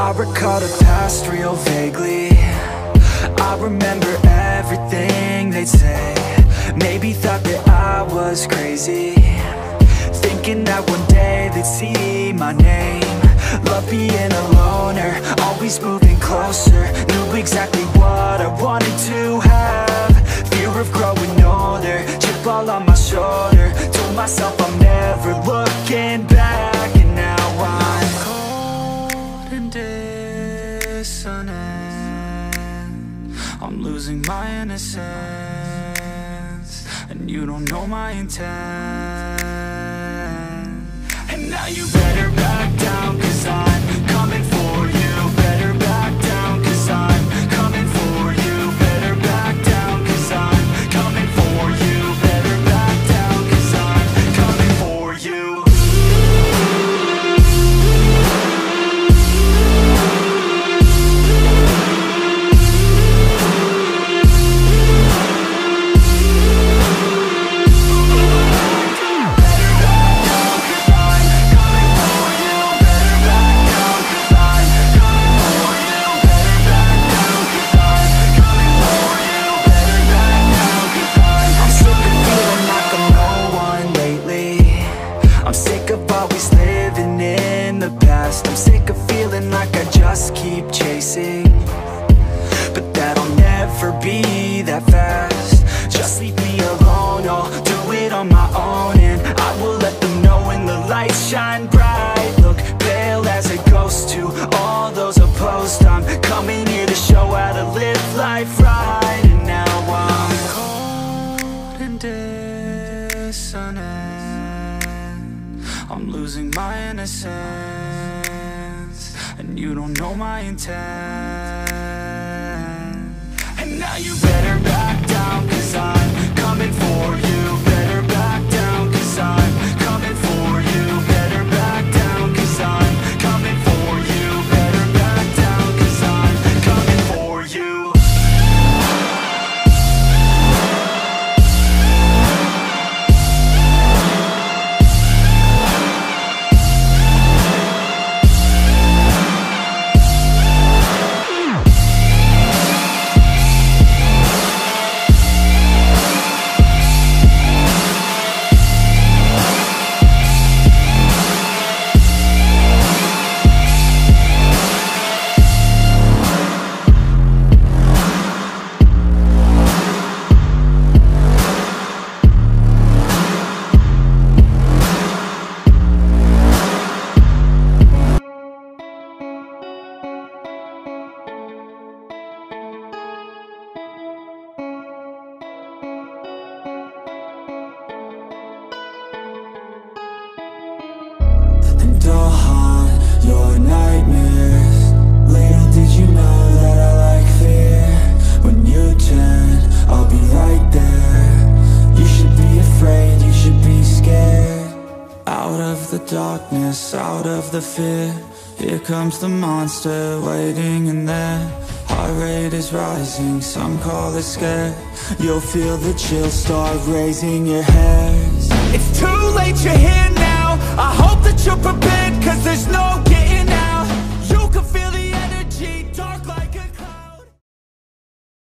I recall the past real vaguely. I remember everything they'd say. Maybe thought that I was crazy. Thinking that one day they'd see my name. Love being a loner, always moving closer. Knew exactly what I wanted to have. Fear of growing older, chip all on my shoulder. Told myself I'm never looking I'm losing my innocence And you don't know my intent. And now you I'm sick of always living in the past. I'm sick of feeling like I just keep chasing. But that'll never be that fast. Just leave me alone, I'll do it on my own And I will let them know when the lights shine bright. Look pale as a ghost to all those opposed. I'm coming here to show how to live I'm losing my innocence And you don't know my intent. And now you darkness, out of the fear. Here comes the monster waiting in there. Heart rate is rising, some call it scared You'll feel the chill start raising your hairs. It's too late, you're here now. I